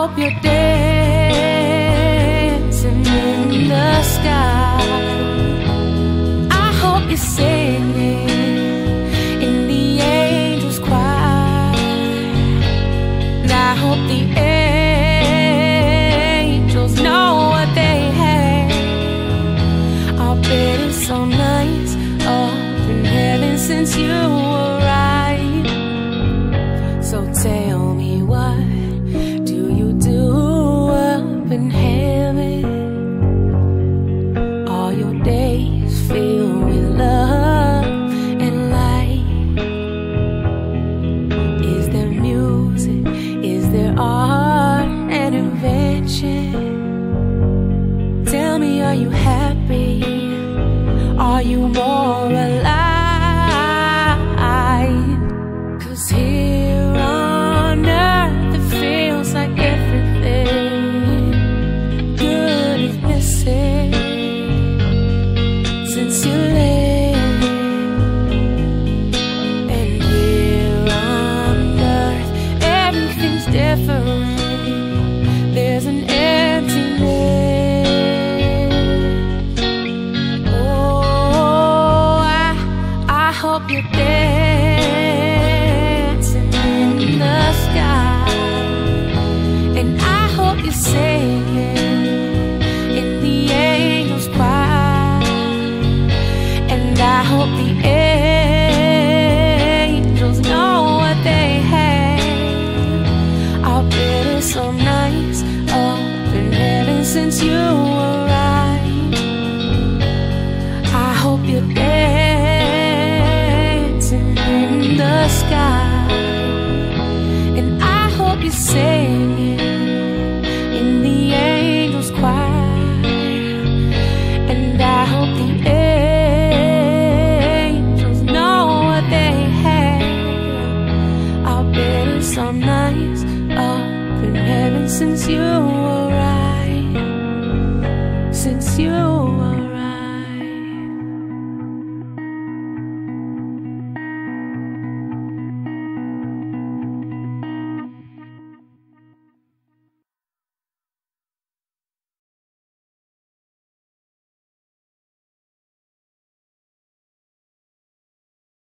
hope you're dancing in the sky. I hope you're singing in the angels' choir. And I hope the angels know what they have. I'll bet it's so nice up in heaven since you you're dancing in the sky. And I hope you're singing in the angels' choir. And I hope the angels know what they have. Bet it's so nice up in heaven since you And I hope you're singing in the angels' choir. And I hope the angels know what they have. I'll bet it's so nice up in heaven since you arrived. Since you